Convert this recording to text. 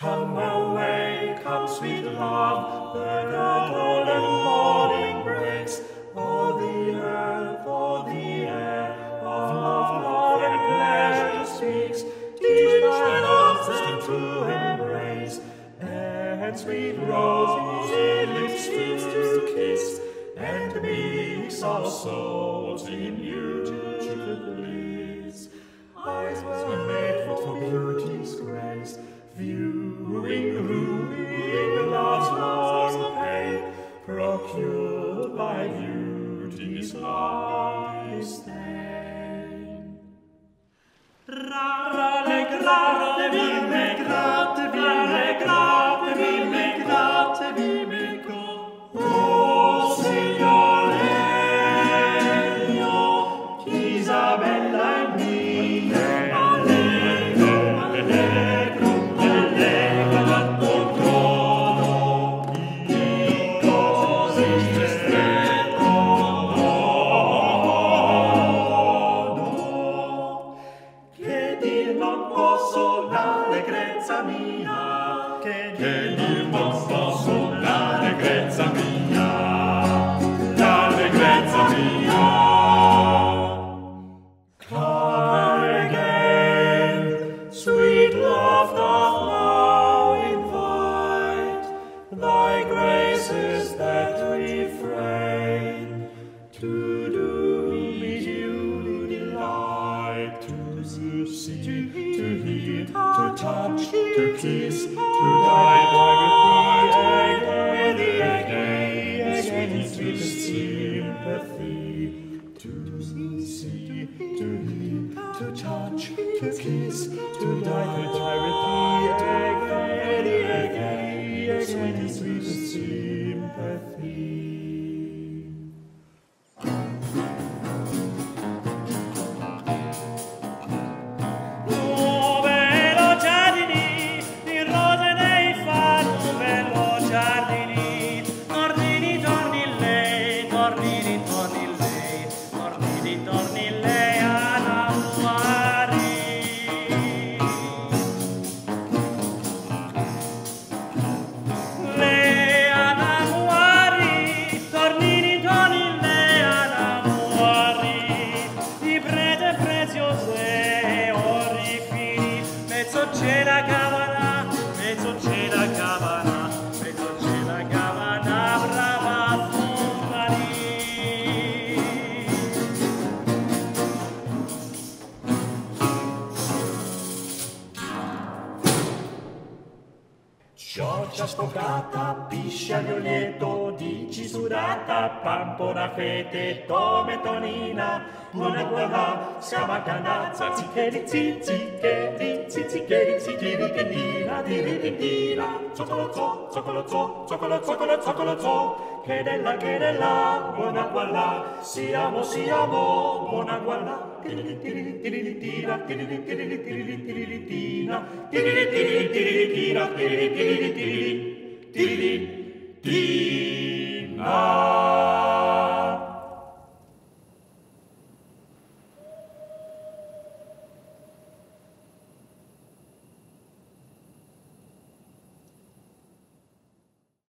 Come away, come, sweet love, the golden morning breaks. All the earth, all the air, of love, love, and pleasure speaks. Teach thy loves to embrace, and sweet rosy lips to kiss, and mix our souls in mutual procured by beauty's lovely stain. Rallegratevi me, gratevi to kiss, to thee, with again, sweet, sweet sympathy, to see, to hear, to touch, to kiss, to die, to Ciocia sfocata, piscia violetto, di cisurata, pampora fete, tome tonina, buona guada, siamo a canazza, ziccheri zicche. Dindina, diri dindina, zoccolo zo, zoccolo zo, zoccolo zoccolo zoccolo zo, che della che della, buona buona, siamo siamo, buona buona, tiri tiri tiri tira,